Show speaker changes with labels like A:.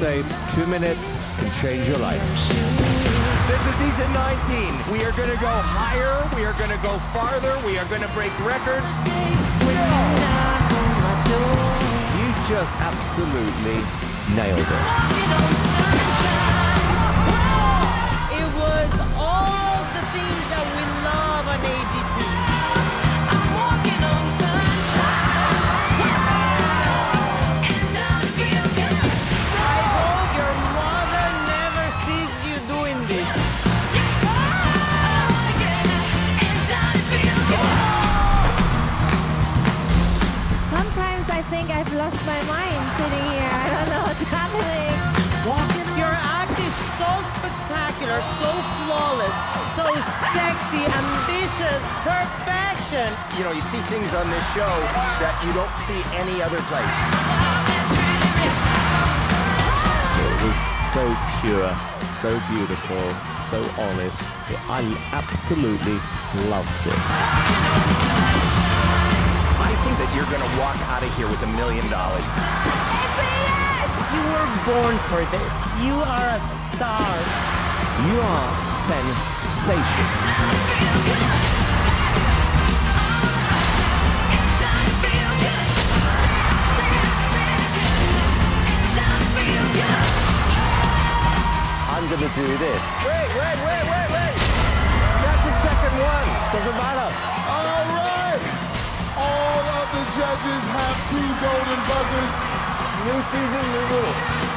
A: say two minutes can change your life.
B: This is season 19. We are going to go higher. We are going to go farther. We are going to break records.
A: You just absolutely nailed. It
C: Sometimes I think I've lost my mind sitting here. I don't know what's happening.
D: Your act is so spectacular, so flawless, so sexy, ambitious, perfection.
B: You know, you see things on this show that you don't see any other place.
A: It was so pure, so beautiful, so honest. I absolutely love this.
B: I think that you're going to walk out of here with a million dollars.
D: You were born for this. You are a star.
A: You are sensation. I'm gonna do this.
B: Wait, wait, wait, wait, wait. That's the second one.
A: Doesn't matter.
E: All right. All of the judges have two golden buzzers.
A: New season, new rules.